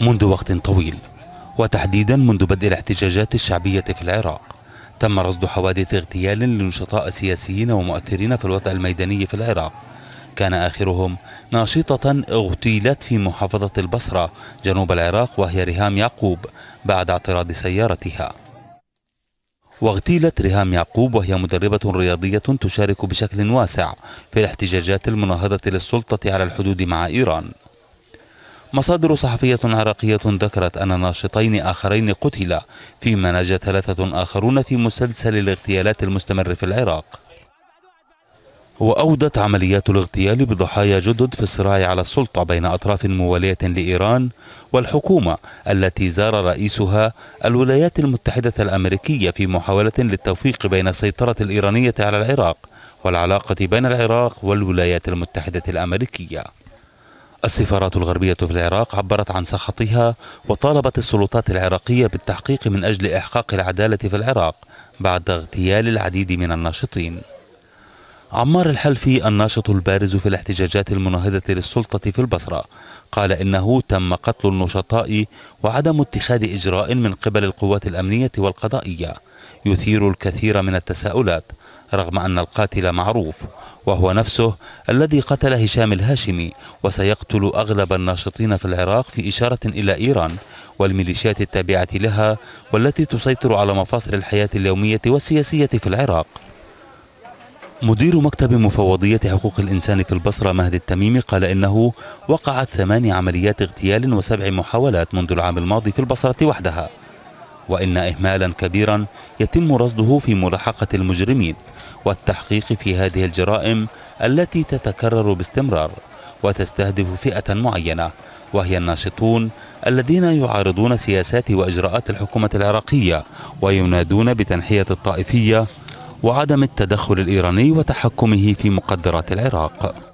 منذ وقت طويل وتحديدا منذ بدء الاحتجاجات الشعبية في العراق. تم رصد حوادث اغتيال لنشطاء سياسيين ومؤثرين في الوضع الميداني في العراق. كان آخرهم ناشطة اغتيلت في محافظة البصرة جنوب العراق وهي ريهام يعقوب بعد اعتراض سيارتها. واغتيلت ريهام يعقوب وهي مدربة رياضية تشارك بشكل واسع في الاحتجاجات المناهضة للسلطة على الحدود مع إيران. مصادر صحفية عراقية ذكرت أن ناشطين آخرين قتلا فيما نجا ثلاثة آخرون في مسلسل الاغتيالات المستمر في العراق. وأودت عمليات الاغتيال بضحايا جدد في الصراع على السلطة بين أطراف موالية لإيران والحكومة التي زار رئيسها الولايات المتحدة الأمريكية في محاولة للتوفيق بين السيطرة الإيرانية على العراق والعلاقة بين العراق والولايات المتحدة الأمريكية. السفارات الغربية في العراق عبرت عن سخطها وطالبت السلطات العراقية بالتحقيق من أجل إحقاق العدالة في العراق بعد اغتيال العديد من الناشطين. عمار الحلفي الناشط البارز في الاحتجاجات المناهضة للسلطة في البصرة قال إنه تم قتل النشطاء وعدم اتخاذ إجراء من قبل القوات الأمنية والقضائية. يثير الكثير من التساؤلات رغم أن القاتل معروف وهو نفسه الذي قتل هشام الهاشمي وسيقتل أغلب الناشطين في العراق في إشارة إلى إيران والميليشيات التابعة لها والتي تسيطر على مفاصل الحياة اليومية والسياسية في العراق. مدير مكتب مفوضية حقوق الإنسان في البصرة مهدي التميمي قال إنه وقعت ثماني عمليات اغتيال وسبع محاولات منذ العام الماضي في البصرة وحدها. وإن إهمالا كبيرا يتم رصده في ملاحقة المجرمين والتحقيق في هذه الجرائم التي تتكرر باستمرار وتستهدف فئة معينة وهي الناشطون الذين يعارضون سياسات وإجراءات الحكومة العراقية وينادون بتنحية الطائفية وعدم التدخل الإيراني وتحكمه في مقدرات العراق.